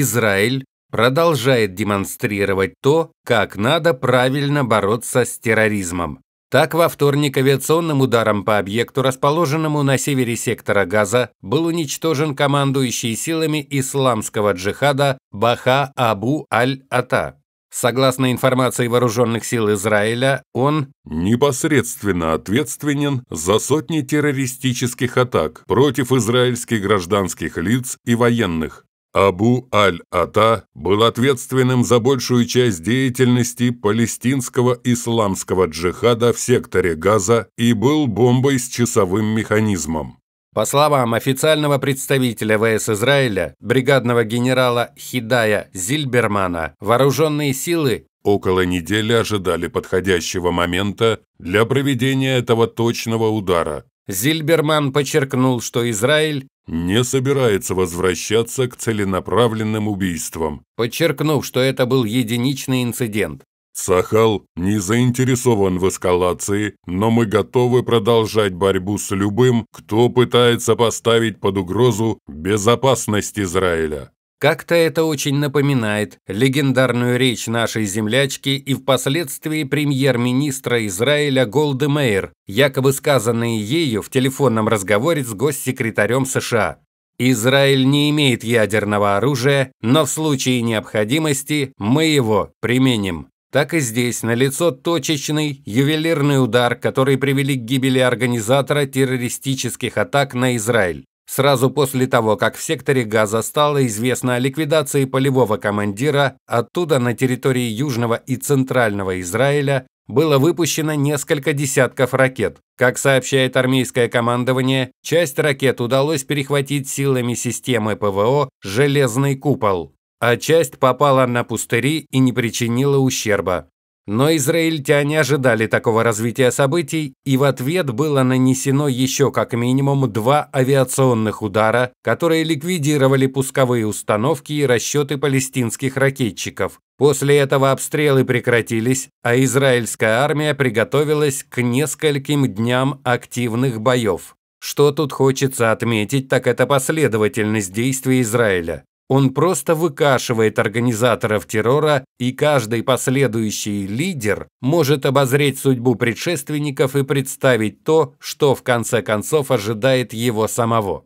Израиль продолжает демонстрировать то, как надо правильно бороться с терроризмом. Так, во вторник авиационным ударом по объекту, расположенному на севере сектора Газа, был уничтожен командующий силами исламского джихада Баха Абу Аль-Ата. Согласно информации вооруженных сил Израиля, он непосредственно ответственен за сотни террористических атак против израильских гражданских лиц и военных, Абу Аль-Ата был ответственным за большую часть деятельности палестинского исламского джихада в секторе Газа и был бомбой с часовым механизмом. По словам официального представителя ВС Израиля, бригадного генерала Хидая Зильбермана, вооруженные силы около недели ожидали подходящего момента для проведения этого точного удара. Зильберман подчеркнул, что Израиль не собирается возвращаться к целенаправленным убийствам, подчеркнув, что это был единичный инцидент. Сахал не заинтересован в эскалации, но мы готовы продолжать борьбу с любым, кто пытается поставить под угрозу безопасность Израиля. Как-то это очень напоминает легендарную речь нашей землячки и впоследствии премьер-министра Израиля Голды Мейер, якобы сказанные ею в телефонном разговоре с госсекретарем США. Израиль не имеет ядерного оружия, но в случае необходимости мы его применим. Так и здесь налицо точечный, ювелирный удар, который привели к гибели организатора террористических атак на Израиль. Сразу после того, как в секторе Газа стало известно о ликвидации полевого командира, оттуда на территории Южного и Центрального Израиля было выпущено несколько десятков ракет. Как сообщает армейское командование, часть ракет удалось перехватить силами системы ПВО «Железный купол», а часть попала на пустыри и не причинила ущерба. Но израильтяне ожидали такого развития событий, и в ответ было нанесено еще как минимум два авиационных удара, которые ликвидировали пусковые установки и расчеты палестинских ракетчиков. После этого обстрелы прекратились, а израильская армия приготовилась к нескольким дням активных боев. Что тут хочется отметить, так это последовательность действий Израиля. Он просто выкашивает организаторов террора, и каждый последующий лидер может обозреть судьбу предшественников и представить то, что в конце концов ожидает его самого.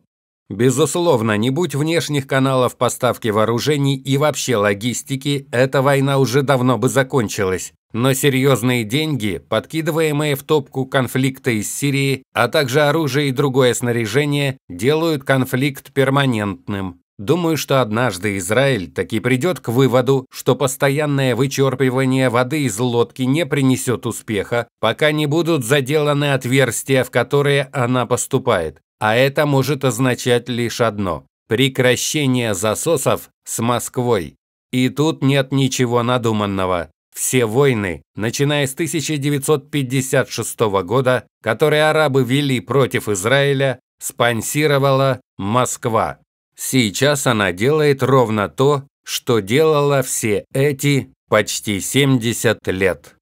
Безусловно, не будь внешних каналов поставки вооружений и вообще логистики, эта война уже давно бы закончилась. Но серьезные деньги, подкидываемые в топку конфликта из Сирии, а также оружие и другое снаряжение, делают конфликт перманентным. Думаю, что однажды Израиль таки придет к выводу, что постоянное вычерпывание воды из лодки не принесет успеха, пока не будут заделаны отверстия, в которые она поступает. А это может означать лишь одно – прекращение засосов с Москвой. И тут нет ничего надуманного. Все войны, начиная с 1956 года, которые арабы вели против Израиля, спонсировала Москва. Сейчас она делает ровно то, что делала все эти почти 70 лет.